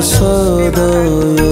红色的眼